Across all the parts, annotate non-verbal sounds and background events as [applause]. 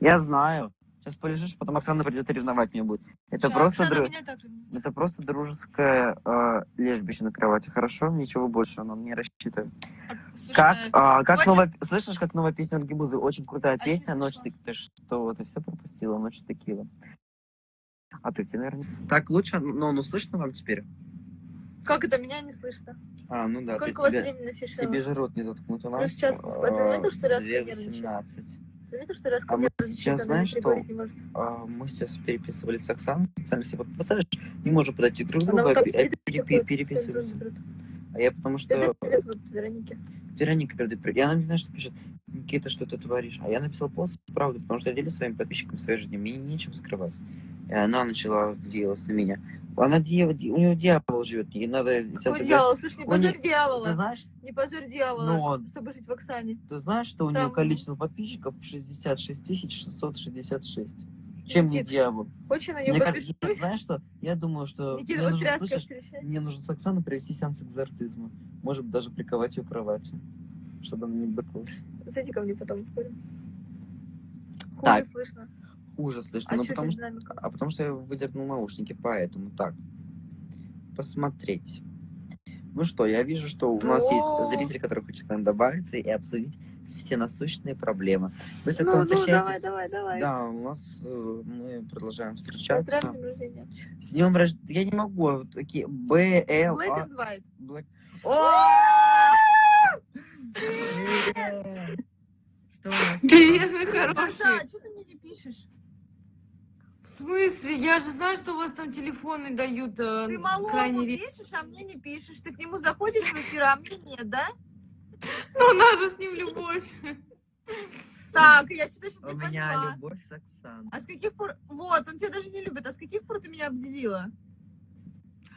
Я знаю. Сейчас полежишь, потом Оксана придет и ревновать меня будет. Это Всё, просто, Оксана дру- меня так это просто дружеское э, лежбище на кровати, хорошо? Ничего больше, но не рассчитываем. Слушай, Как, а, как Вася- новая, слышишь, как новая песня от Гибузы? Очень крутая А песня, Ночь. Текила. Ты что, ты все пропустила? Ночь Текила. А ты где, наверное? Так лучше, но ну слышно вам теперь? Как это меня не слышно? А, ну да, Сколько ты, у вас тебе, времени на тебе же рот не заткнут у нас. Плюс час. А ты заметил, что нервничает? 2.18. Заметил, что резко А мы сейчас, знаешь, что? говорить не может. А, мы сейчас переписывались с Оксаной, специально себе представляешь, не можем подойти друг к другу, а сидит и пере- такой, переписываемся. привет, А я потому что привет, привет, вот Веронике. Вероника передает привет. И она мне, знаешь, что пишет, Никита, что ты творишь? А я написал пост, правда, потому что я делюсь своими подписчиками своей жизнью, мне нечем скрывать. И она начала взъелась на меня. Она дьявол, у нее дьявол живет, ей надо... Какой дьявол? Слышь, не не- позорь дьявола. Ты знаешь, Не позорь дьявола, Ну, чтобы жить в Оксане. ты знаешь, что у нее количество подписчиков 66 666? Чем не Никит, дьявол? Хочешь, на нее подпишусь? знаешь что? Я думаю, что Никита, мне вот нужно, слышишь, мне нужно с Оксаной провести сеанс экзорцизма. Может даже приковать ее к кровати, чтобы она не быкалась. Зайди ко мне потом? Хуже Так. слышно. Хуже слышно, А ну потому что, а потому что я выдернул наушники, поэтому так. Посмотреть. Ну что, я вижу, что у нас есть зритель, который хочет к нам добавиться и обсудить все насущные проблемы. Вы с Ну, Оксаной ну, давай, встречаетесь? давай, давай. Да, у нас э, мы продолжаем встречаться. С днем рождения. Я не могу, а такие Б, Л, Black А, and White. Black. Привет! Что у нас? Да, хороший. что ты мне не пишешь? В смысле? Я же знаю, что у вас там телефоны дают э, Ты малому крайне пишешь, а мне не пишешь. Ты к нему заходишь в эфир, а мне нет, да? [laughs] Ну, у нас же с ним любовь. Так, я что-то сейчас У не меня поняла. любовь с Оксаной. А с каких пор... Вот, он тебя даже не любит. А с каких пор ты меня обделила?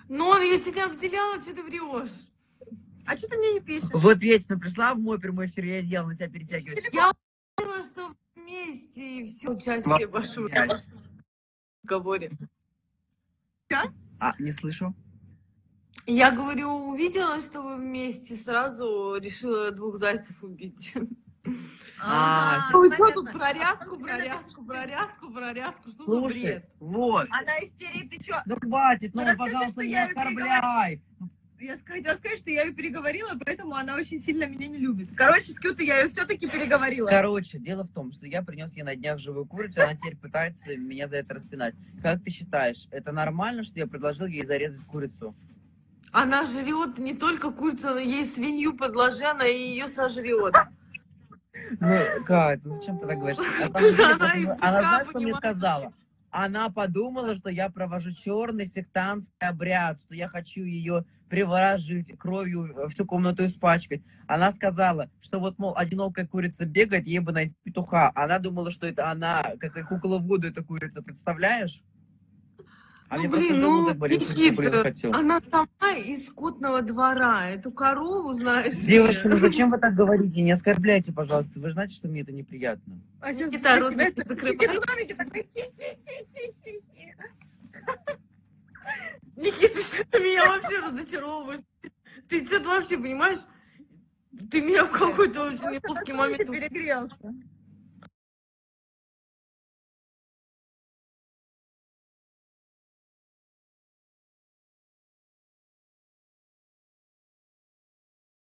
Ну, он я тебя обделяла, что ты врешь? А что ты мне не пишешь? Вот вечно пришла в мой прямой эфир, я делал на себя перетягивать. Я увидела, что вместе и все участие ваше разговоре. А, не слышу. Я говорю, увидела, что вы вместе, сразу решила двух зайцев убить. А, что тут про ряску, А про ты ряску, про ряску, про ряску, что за Слушай, бред? вот. Она истерит, ты что? Ну хватит, Ну, ну, пожалуйста, не оскорбляй. Я хотела сказать, что я ее переговорила, поэтому она очень сильно меня не любит. Короче, с Кьютой я ее все-таки переговорила. Короче, дело в том, что я принес ей на днях живую курицу, она теперь пытается меня за это распинать. Как ты считаешь, это нормально, что я предложил ей зарезать курицу? Она жрет не только курицу, но ей свинью подложи, она и ее сожрет. Ну, Катя, зачем ты так говоришь? [laughs] Она знаешь, что мне сказала? Она подумала, что я провожу черный сектантский обряд, что я хочу ее приворожить, кровью всю комнату испачкать. Она сказала, что вот, мол, одинокая курица бегает, ей бы найти петуха. Она думала, что это она, как кукла в воду, эта курица, представляешь? А Ну, мне блин, ну, Никита, хотел. Она сама из скотного двора. Эту корову, знаешь. Девушка, ну зачем вы так говорите? Не оскорбляйте, пожалуйста. Вы же знаете, что мне это неприятно. А сейчас Никита, рот не закрывай. Никита, что ты меня вообще разочаровываешь? Ты что-то вообще понимаешь? Ты меня в какой-то очень неловкий момент... перегрелся.